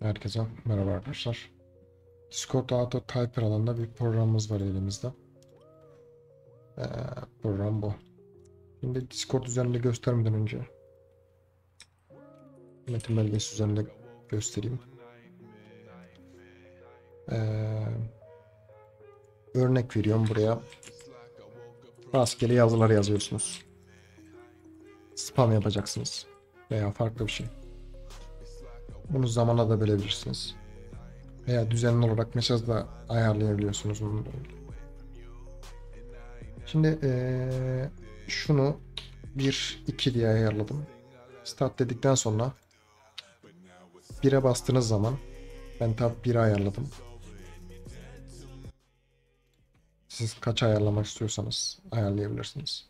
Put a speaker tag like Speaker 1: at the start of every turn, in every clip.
Speaker 1: Herkese merhaba arkadaşlar. Discord Auto Typer alanında bir programımız var elimizde. Ee, program bu. Şimdi Discord üzerinde göstermeden önce metin belgesi üzerinde göstereyim. Ee, örnek veriyorum buraya. Rastgele yazılar yazıyorsunuz. Spam yapacaksınız. Veya farklı bir şey. Bunu zamana da bölebilirsiniz. Veya düzenli olarak mesaj da ayarlayabiliyorsunuz ilgili. Şimdi eee, şunu 1 2 diye ayarladım. Start dedikten sonra 1'e bastığınız zaman ben tabi 1'e ayarladım. Siz kaç ayarlamak istiyorsanız ayarlayabilirsiniz.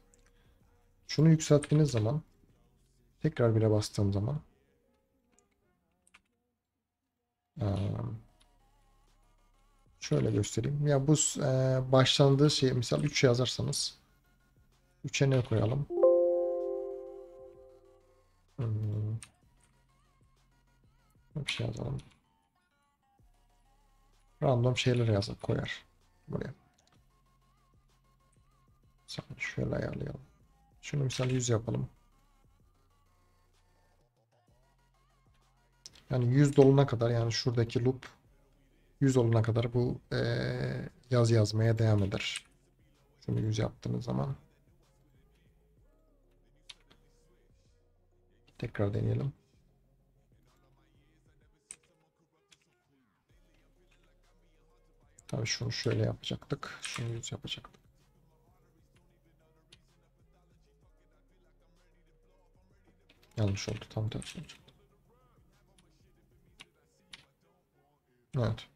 Speaker 1: Şunu yükselttiğiniz zaman tekrar 1'e bastığım zaman şöyle göstereyim. Ya bu e, başlandığı şey misal 3 yazarsanız 3'e ne koyalım? Hmm. Bir şey yazalım. Random şeyler yazıp koyar buraya. Mesela şöyle ayarlayalım. Şunu misal 100 yapalım. Yani 100 doluna kadar yani şuradaki loop 100 olana kadar bu eee, yaz yazmaya devam eder. Şunu 100 yaptığınız zaman. Tekrar deneyelim. Tabii şunu şöyle yapacaktık. Şunu 100 yapacaktık. Yanlış oldu. Tam tersi olacak. Evet.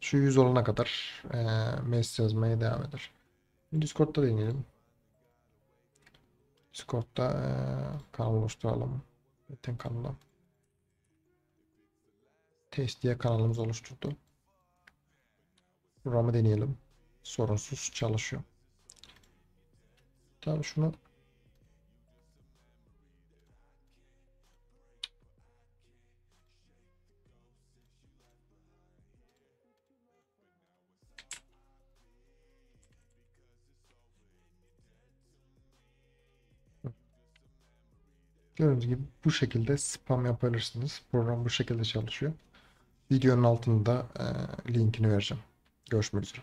Speaker 1: Şu 100 olana kadar eee mesaj yazmaya devam eder. Discord'da deneyelim. Discord'da eee kanal oluşturalım. Metin kanalı. Test diye kanalımız oluşturdu. Programı deneyelim. Sorunsuz çalışıyor. Tabii şunu Gördüğünüz gibi bu şekilde spam yapabilirsiniz. Program bu şekilde çalışıyor. Videonun altında linkini vereceğim. Görüşmek üzere.